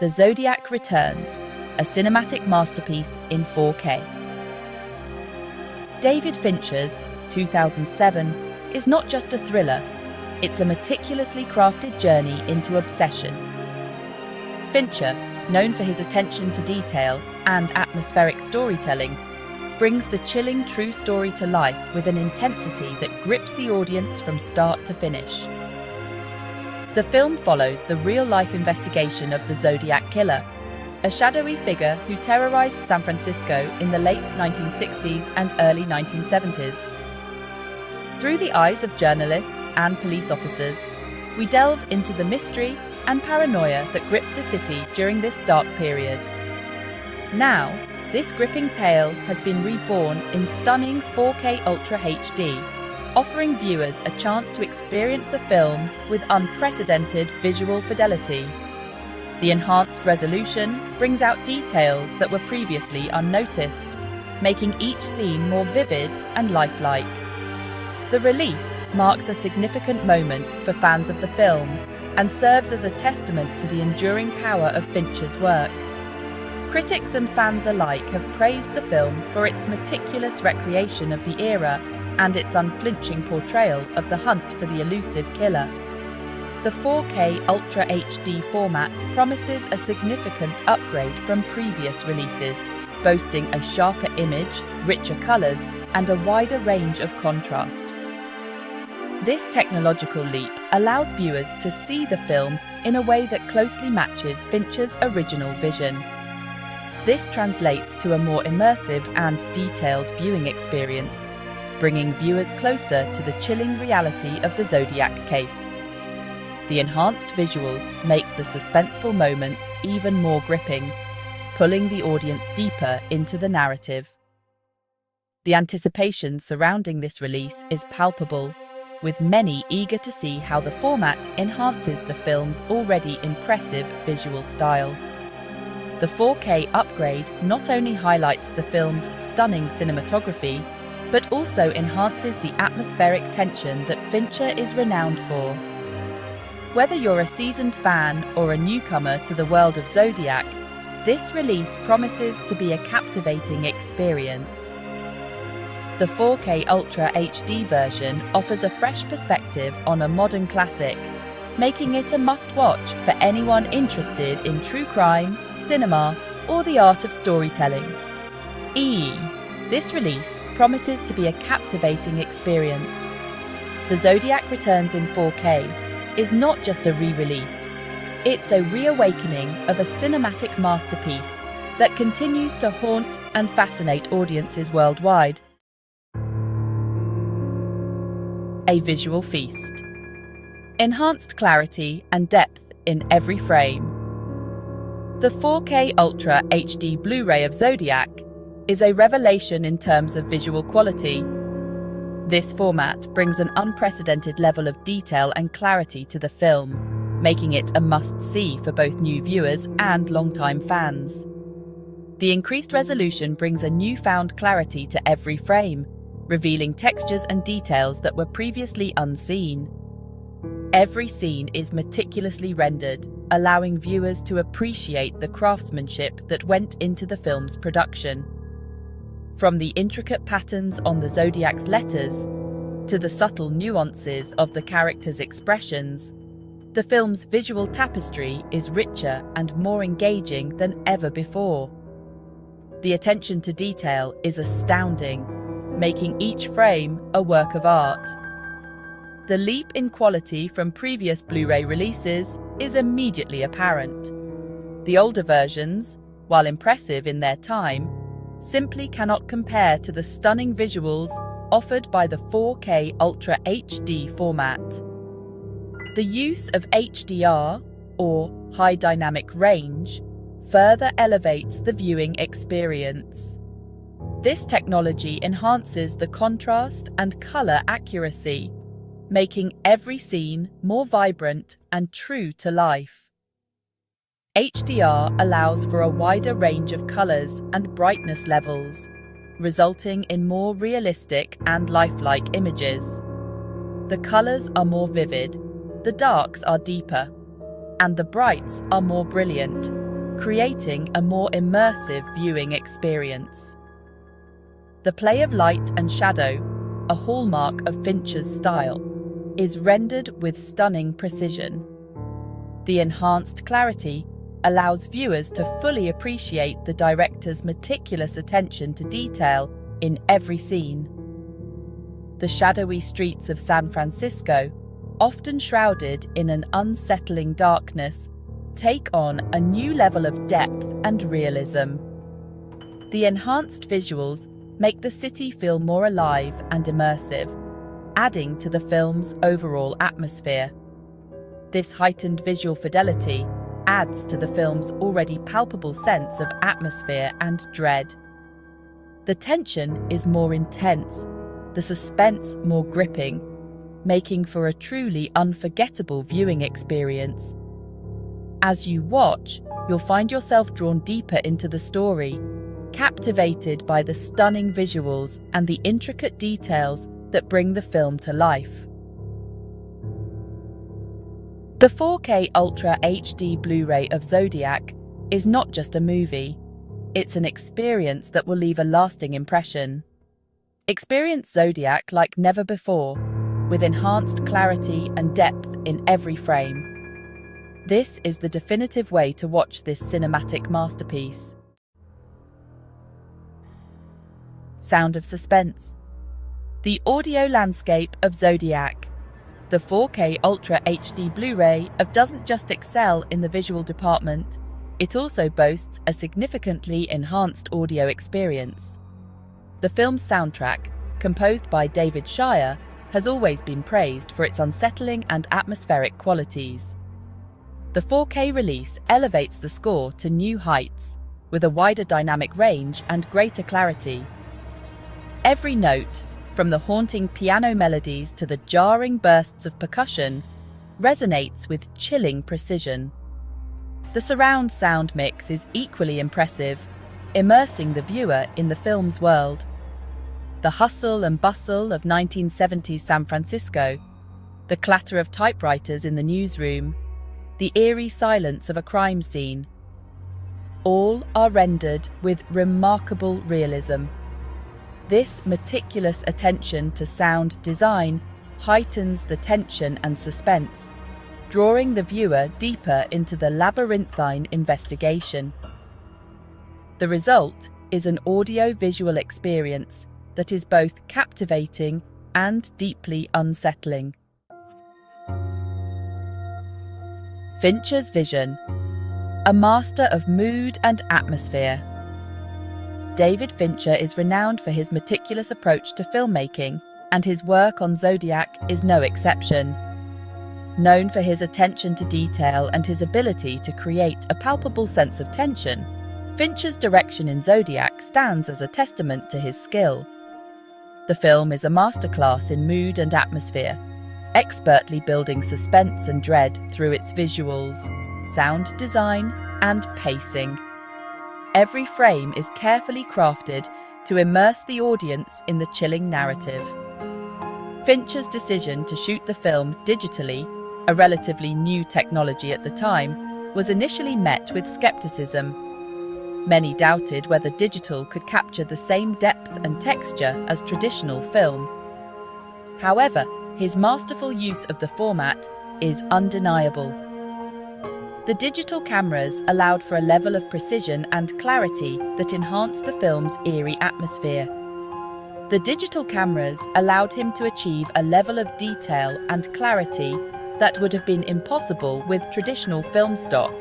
The Zodiac Returns, a cinematic masterpiece in 4K. David Fincher's 2007 is not just a thriller, it's a meticulously crafted journey into obsession. Fincher, known for his attention to detail and atmospheric storytelling, brings the chilling true story to life with an intensity that grips the audience from start to finish. The film follows the real life investigation of the Zodiac Killer, a shadowy figure who terrorized San Francisco in the late 1960s and early 1970s. Through the eyes of journalists and police officers, we delve into the mystery and paranoia that gripped the city during this dark period. Now, this gripping tale has been reborn in stunning 4K Ultra HD offering viewers a chance to experience the film with unprecedented visual fidelity. The enhanced resolution brings out details that were previously unnoticed, making each scene more vivid and lifelike. The release marks a significant moment for fans of the film and serves as a testament to the enduring power of Fincher's work. Critics and fans alike have praised the film for its meticulous recreation of the era and its unflinching portrayal of the hunt for the elusive killer. The 4K Ultra HD format promises a significant upgrade from previous releases, boasting a sharper image, richer colours, and a wider range of contrast. This technological leap allows viewers to see the film in a way that closely matches Fincher's original vision. This translates to a more immersive and detailed viewing experience bringing viewers closer to the chilling reality of the Zodiac case. The enhanced visuals make the suspenseful moments even more gripping, pulling the audience deeper into the narrative. The anticipation surrounding this release is palpable, with many eager to see how the format enhances the film's already impressive visual style. The 4K upgrade not only highlights the film's stunning cinematography, but also enhances the atmospheric tension that Fincher is renowned for. Whether you're a seasoned fan or a newcomer to the world of Zodiac, this release promises to be a captivating experience. The 4K Ultra HD version offers a fresh perspective on a modern classic, making it a must watch for anyone interested in true crime, cinema, or the art of storytelling. E. This release promises to be a captivating experience. The Zodiac Returns in 4K is not just a re release, it's a reawakening of a cinematic masterpiece that continues to haunt and fascinate audiences worldwide. A visual feast. Enhanced clarity and depth in every frame. The 4K Ultra HD Blu ray of Zodiac is a revelation in terms of visual quality. This format brings an unprecedented level of detail and clarity to the film, making it a must see for both new viewers and long-time fans. The increased resolution brings a newfound clarity to every frame, revealing textures and details that were previously unseen. Every scene is meticulously rendered, allowing viewers to appreciate the craftsmanship that went into the film's production. From the intricate patterns on the zodiac's letters to the subtle nuances of the characters' expressions, the film's visual tapestry is richer and more engaging than ever before. The attention to detail is astounding, making each frame a work of art. The leap in quality from previous Blu ray releases is immediately apparent. The older versions, while impressive in their time, simply cannot compare to the stunning visuals offered by the 4K Ultra HD format. The use of HDR, or High Dynamic Range, further elevates the viewing experience. This technology enhances the contrast and colour accuracy, making every scene more vibrant and true to life. HDR allows for a wider range of colours and brightness levels, resulting in more realistic and lifelike images. The colours are more vivid, the darks are deeper, and the brights are more brilliant, creating a more immersive viewing experience. The play of light and shadow, a hallmark of Fincher's style, is rendered with stunning precision. The enhanced clarity allows viewers to fully appreciate the director's meticulous attention to detail in every scene. The shadowy streets of San Francisco, often shrouded in an unsettling darkness, take on a new level of depth and realism. The enhanced visuals make the city feel more alive and immersive, adding to the film's overall atmosphere. This heightened visual fidelity adds to the film's already palpable sense of atmosphere and dread. The tension is more intense, the suspense more gripping, making for a truly unforgettable viewing experience. As you watch, you'll find yourself drawn deeper into the story, captivated by the stunning visuals and the intricate details that bring the film to life. The 4K Ultra HD Blu ray of Zodiac is not just a movie, it's an experience that will leave a lasting impression. Experience Zodiac like never before, with enhanced clarity and depth in every frame. This is the definitive way to watch this cinematic masterpiece. Sound of Suspense The audio landscape of Zodiac. The 4K Ultra HD Blu ray of doesn't just excel in the visual department, it also boasts a significantly enhanced audio experience. The film's soundtrack, composed by David Shire, has always been praised for its unsettling and atmospheric qualities. The 4K release elevates the score to new heights, with a wider dynamic range and greater clarity. Every note, from the haunting piano melodies to the jarring bursts of percussion, resonates with chilling precision. The surround sound mix is equally impressive, immersing the viewer in the film's world. The hustle and bustle of 1970s San Francisco, the clatter of typewriters in the newsroom, the eerie silence of a crime scene. All are rendered with remarkable realism. This meticulous attention to sound design heightens the tension and suspense, drawing the viewer deeper into the labyrinthine investigation. The result is an audio visual experience that is both captivating and deeply unsettling. Fincher's vision, a master of mood and atmosphere. David Fincher is renowned for his meticulous approach to filmmaking, and his work on Zodiac is no exception. Known for his attention to detail and his ability to create a palpable sense of tension, Fincher's direction in Zodiac stands as a testament to his skill. The film is a masterclass in mood and atmosphere, expertly building suspense and dread through its visuals, sound design, and pacing. Every frame is carefully crafted to immerse the audience in the chilling narrative. Fincher's decision to shoot the film digitally, a relatively new technology at the time, was initially met with skepticism. Many doubted whether digital could capture the same depth and texture as traditional film. However, his masterful use of the format is undeniable. The digital cameras allowed for a level of precision and clarity that enhanced the film's eerie atmosphere. The digital cameras allowed him to achieve a level of detail and clarity that would have been impossible with traditional film stock.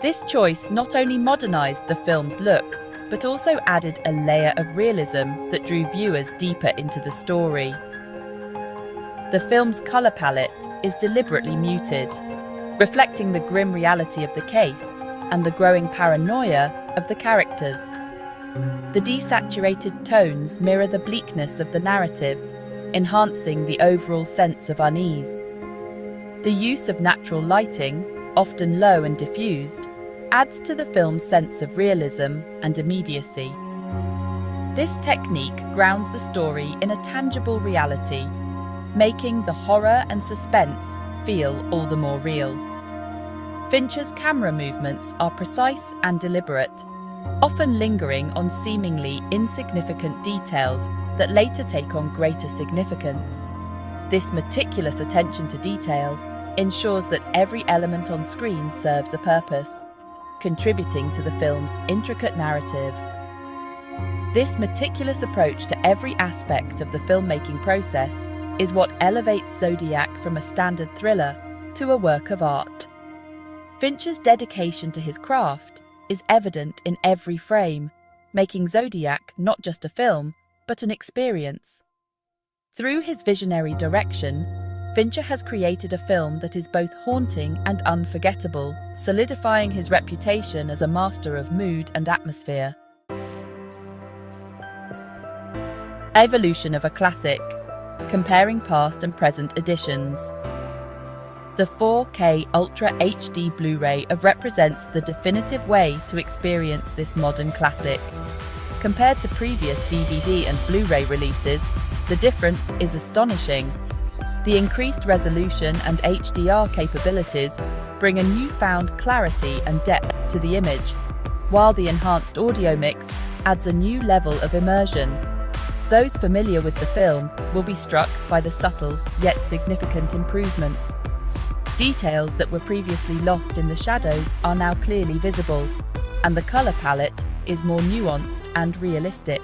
This choice not only modernised the film's look, but also added a layer of realism that drew viewers deeper into the story. The film's colour palette is deliberately muted, reflecting the grim reality of the case and the growing paranoia of the characters. The desaturated tones mirror the bleakness of the narrative, enhancing the overall sense of unease. The use of natural lighting, often low and diffused, adds to the film's sense of realism and immediacy. This technique grounds the story in a tangible reality making the horror and suspense feel all the more real. Fincher's camera movements are precise and deliberate, often lingering on seemingly insignificant details that later take on greater significance. This meticulous attention to detail ensures that every element on screen serves a purpose, contributing to the film's intricate narrative. This meticulous approach to every aspect of the filmmaking process is what elevates Zodiac from a standard thriller to a work of art. Fincher's dedication to his craft is evident in every frame, making Zodiac not just a film, but an experience. Through his visionary direction, Fincher has created a film that is both haunting and unforgettable, solidifying his reputation as a master of mood and atmosphere. Evolution of a classic, comparing past and present editions. The 4K Ultra HD Blu ray represents the definitive way to experience this modern classic. Compared to previous DVD and Blu ray releases, the difference is astonishing. The increased resolution and HDR capabilities bring a newfound clarity and depth to the image, while the enhanced audio mix adds a new level of immersion. Those familiar with the film will be struck by the subtle yet significant improvements. Details that were previously lost in the shadows are now clearly visible, and the colour palette is more nuanced and realistic.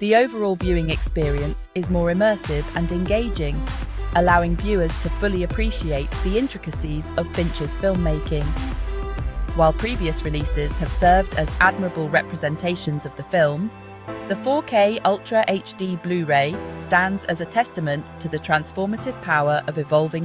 The overall viewing experience is more immersive and engaging, allowing viewers to fully appreciate the intricacies of Fincher's filmmaking. While previous releases have served as admirable representations of the film, the 4K Ultra HD Blu ray stands as a testament to the transformative power of evolving